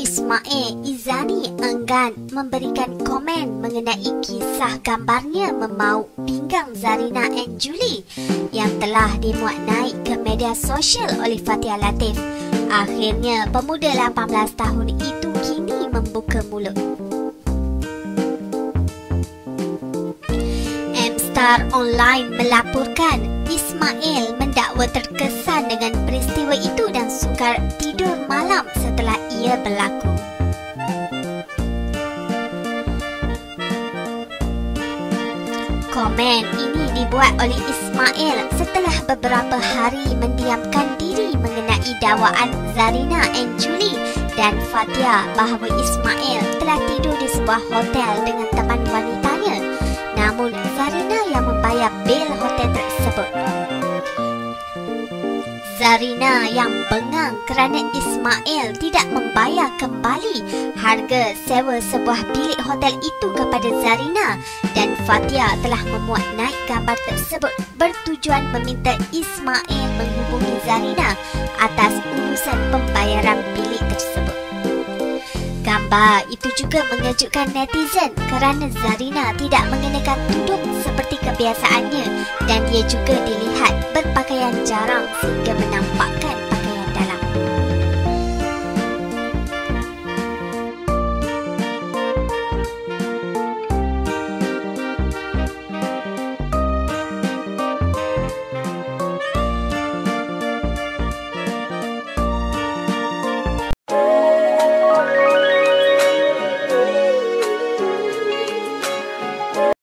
Ismail Izani enggan memberikan komen mengenai kisah gambarnya memauk pinggang Zarina and Julie yang telah dimuat naik ke media sosial oleh Fatia Latif. Akhirnya, pemuda 18 tahun itu kini membuka mulut. M-Star Online melaporkan Ismail mendakwa terkesan dengan peristiwa itu dan sukar tidur ia berlaku. Komen ini dibuat oleh Ismail setelah beberapa hari mendiamkan diri mengenai dakwaan Zarina and Julie dan Fatia bahawa Ismail telah tidur di sebuah hotel dengan teman wanitanya. Namun Zarina yang membayar bil hotel tersebut. Zarina yang bengang kerana Ismail tidak membayar kembali harga sewa sebuah bilik hotel itu kepada Zarina dan Fatia telah memuat naik gambar tersebut bertujuan meminta Ismail menghubungi Zarina atas urusan pembayaran bilik tersebut. Gambar itu juga mengejutkan netizen kerana Zarina tidak dia juga dilihat berpakaian jarang sehingga menampak